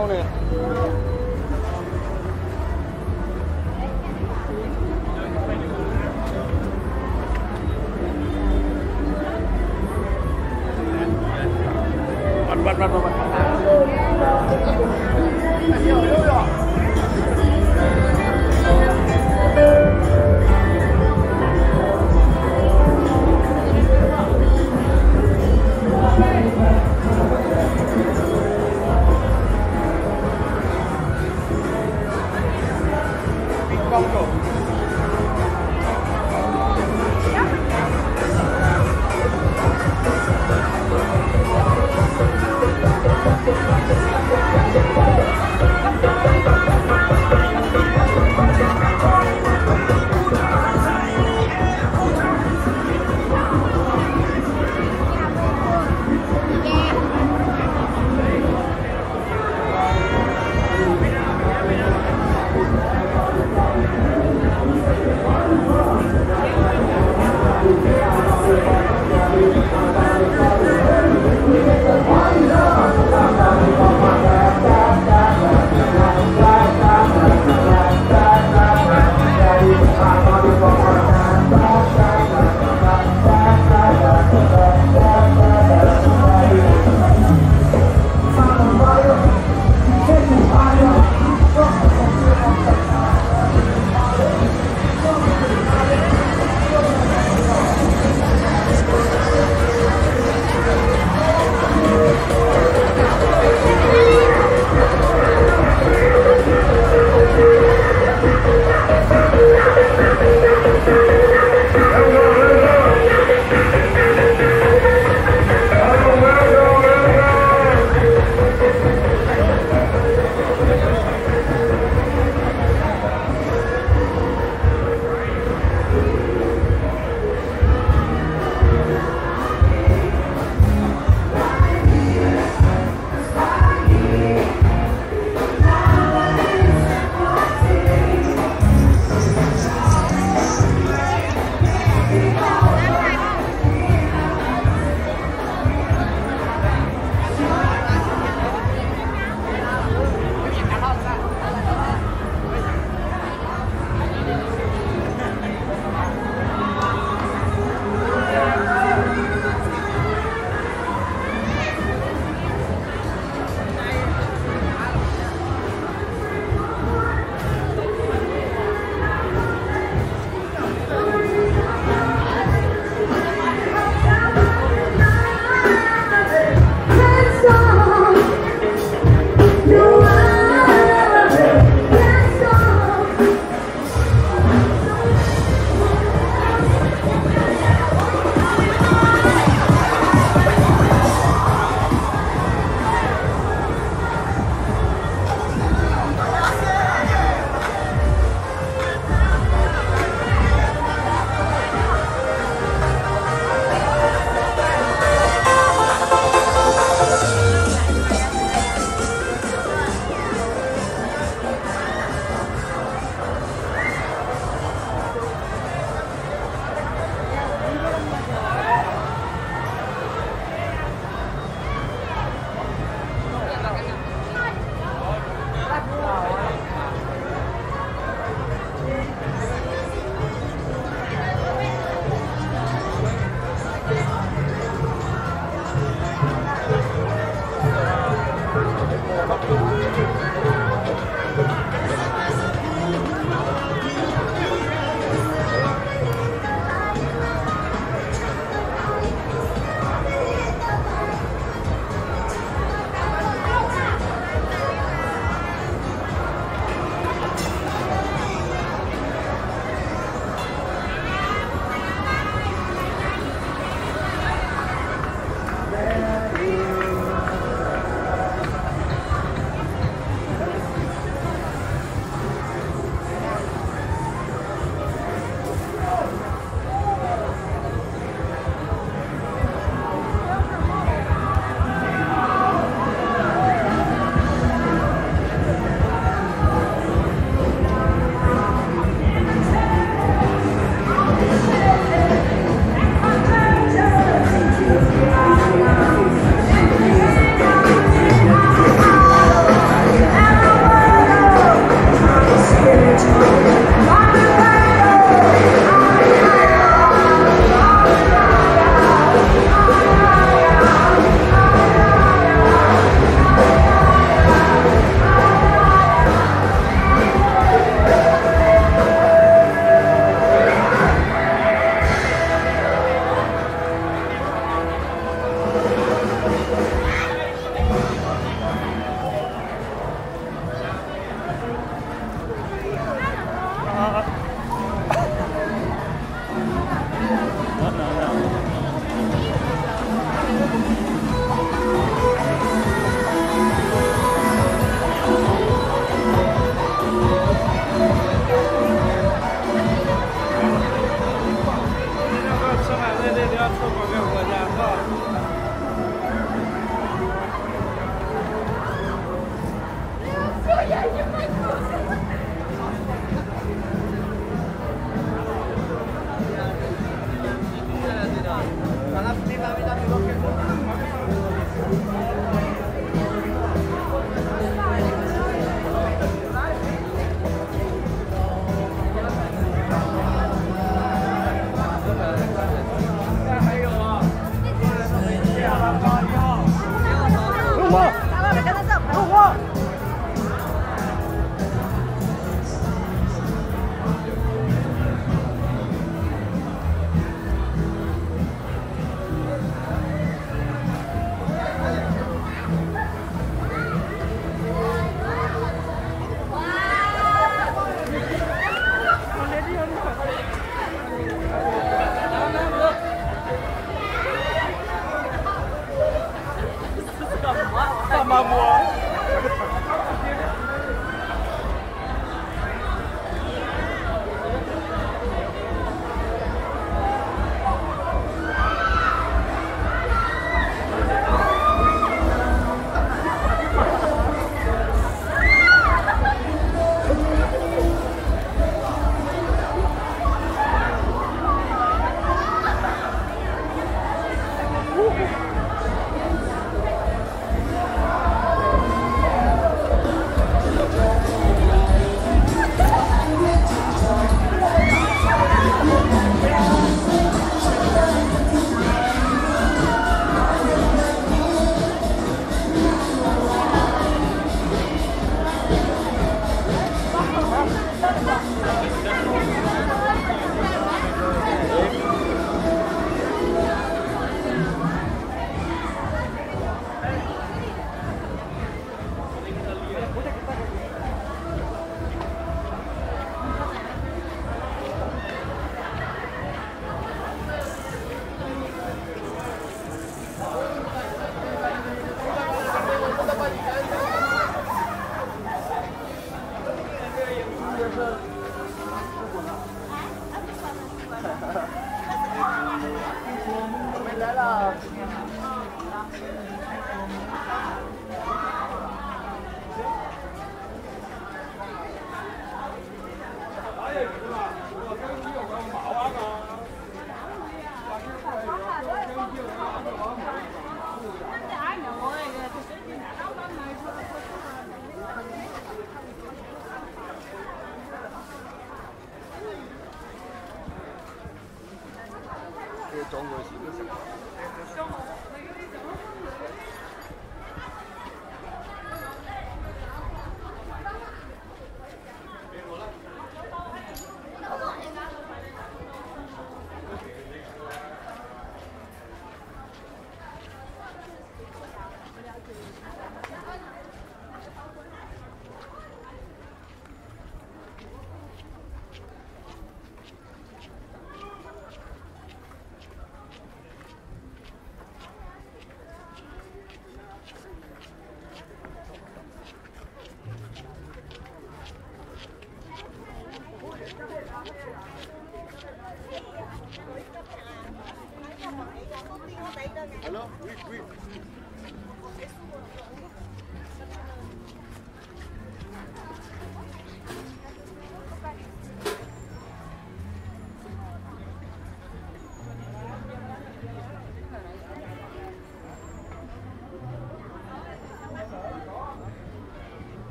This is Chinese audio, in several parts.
高呢。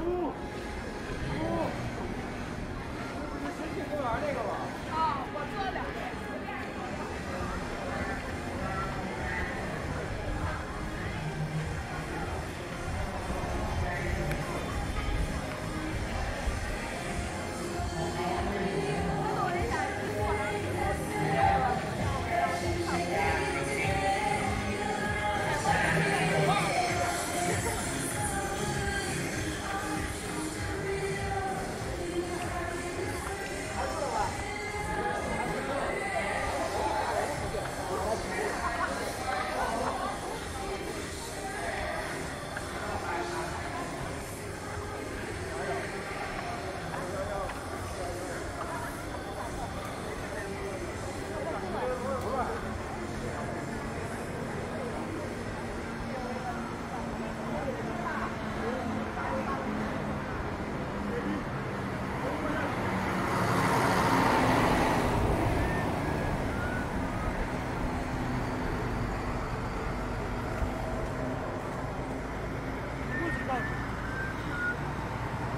呜呜这不是森林公园那个吗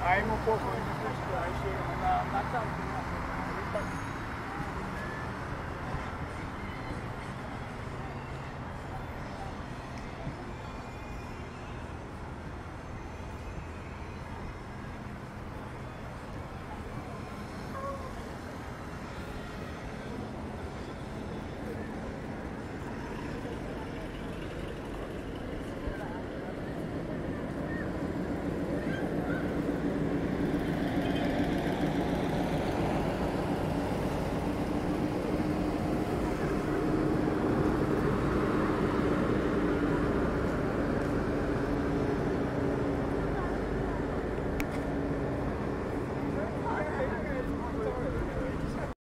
I'm a 4.6 guy, so I'm not counting.